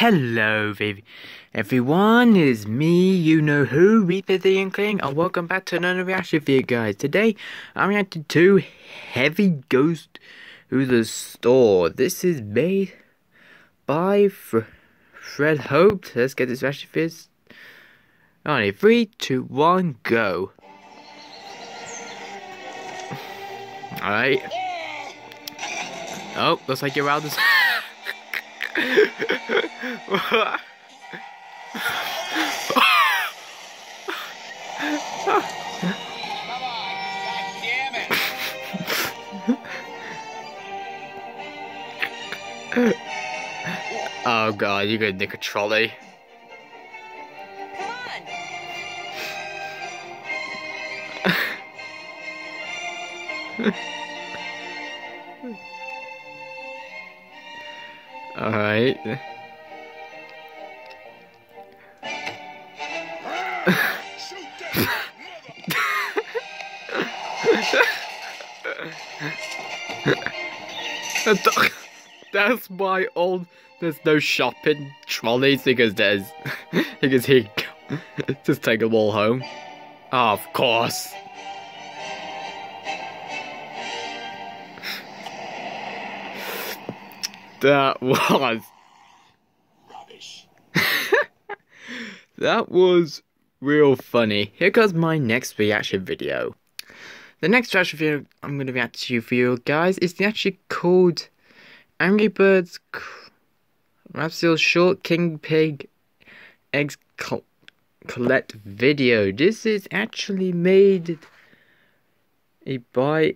Hello, baby. Everyone, it is me, you know who, Reaper the Inkling, and welcome back to another reaction video, guys. Today, I'm reacting to Heavy Ghost to the Store. This is made by Fr Ferhod. Let's get this reaction three, two, one, go. Alright. Oh, looks like you're out of oh god, you're gonna nick a trolley. Alright. That's why all there's no shopping trolleys because there's because he just take them all home. Oh, of course. That was rubbish. that was real funny. Here comes my next reaction video. The next reaction video I'm going to react to you for you guys is actually called Angry Birds Rapsil Short King Pig Eggs Collect video. This is actually made by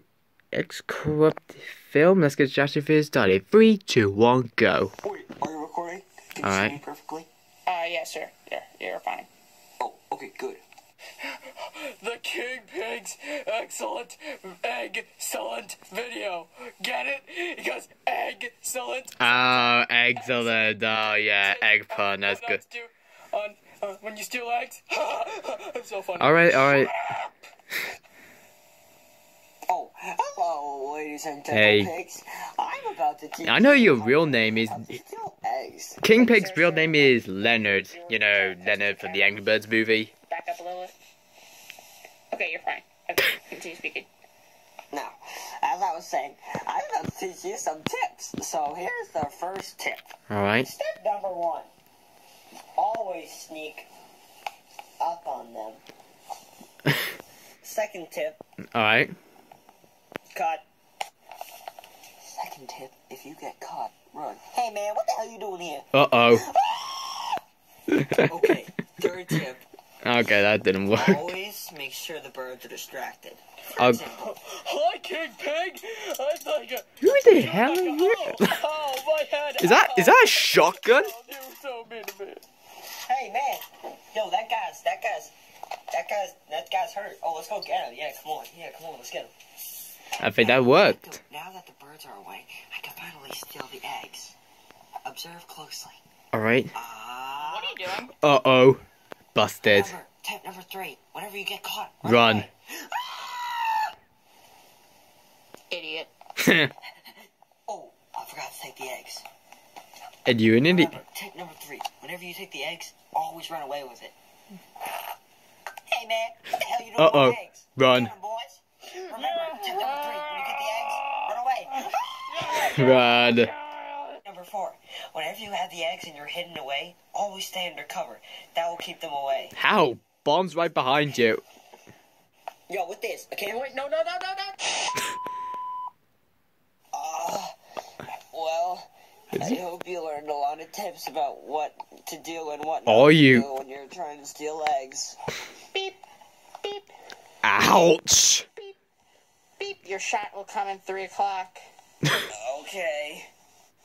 X Corrupt Film. Let's get Joshua video started. Three, two, one, go. Wait, are you recording? Can All you right. see me perfectly? Uh, yes, sir. Yeah, you're fine. Oh, okay, good. The King Pigs excellent excellent video. Get it? Because excellent. Oh, excellent. Oh, yeah, egg pun. That's good. On, uh, when you steal eggs. it's so funny. Alright, alright. Oh, hello, ladies and Hey. pigs. I'm about to teach I know your real name is. eggs. King Pig's real name is Leonard. You know, Leonard from the Angry Birds movie. Back up a little. Okay, you're fine. Okay, continue speaking. Now, as I was saying, I'm about to teach you some tips. So here's the first tip. Alright. Step number one. Always sneak up on them. Second tip, Alright. cut. Second tip, if you get caught, run. Hey man, what the hell you doing here? Uh oh. Okay, third tip, Okay, that didn't work. always make sure the birds are distracted. For Oh. example, Hi, King Pig. I thought you. Who the hell are you? Oh, my head. Is that is that a shotgun? You were so mean to me. hey man, yo, that guy's, that guy's, that guy's, that guy's hurt. Oh, let's go get him. Yeah, come on. Yeah, come on, let's get him. I think that worked. Now that the birds are away, I can finally steal the eggs. Observe closely. Alright. Ah. What are you doing? Uh oh. Busted. Remember, tip number three. Whenever you get caught, Run. away. Idiot. Oh, I forgot to take the eggs. and you an idiot. Tip number three. Whenever you take the eggs, always run away with it. Hey man, what the hell you doing Uh-oh. with my eggs? Run. Get 'em, boys. Remember, tip number three. When you get the eggs, run away. Run. Number four. Whenever you have the eggs and you're hidden away, always stay under cover. That will keep them away. How? Bomb's right behind you. Yo, with this, okay? Wait, no, no, no, no, no. Uh, well, I hope you learned a lot of tips about what to do and what not Are to you- do when you're trying to steal eggs. Beep, beep, Ouch. Beep. Your shot will come in three o'clock. Okay.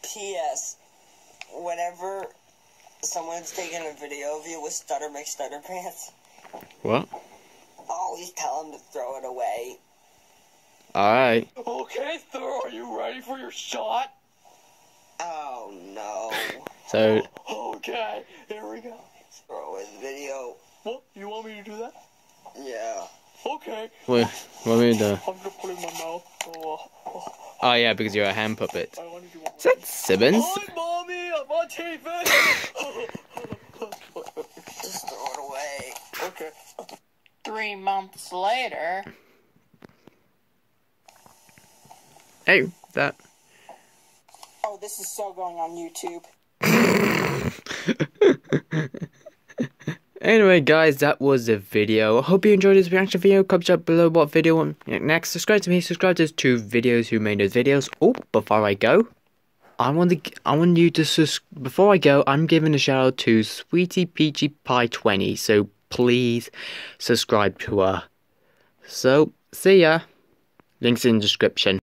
P.S. Whenever someone's taking a video of you with Stutter McStutter pants, What? always tell them to throw it away. Alright. Okay, Thor, are you ready for your shot? Oh no. So, Okay, here we go. Throw away the video. What? You want me to do that? Yeah. Okay. what, what are we doing? I'm gonna put it in my mouth. Oh, uh, oh. Oh yeah, because you're a hand puppet. I wanted you want Is that Simmons? Hi, mommy, I'm on TV. Just throw it away. Okay. Three months later. Hey, that. Oh, this is so going on YouTube. Anyway, guys, that was the video. I hope you enjoyed this reaction video. Comment up below what video next. Subscribe to me. Subscribe to two videos who made those videos. Oh, before I go, I want to. I want you to. Sus- before I go, I'm giving a shout out to Sweetie Peachy Pie 20. So please subscribe to her. So see ya. Links in the description.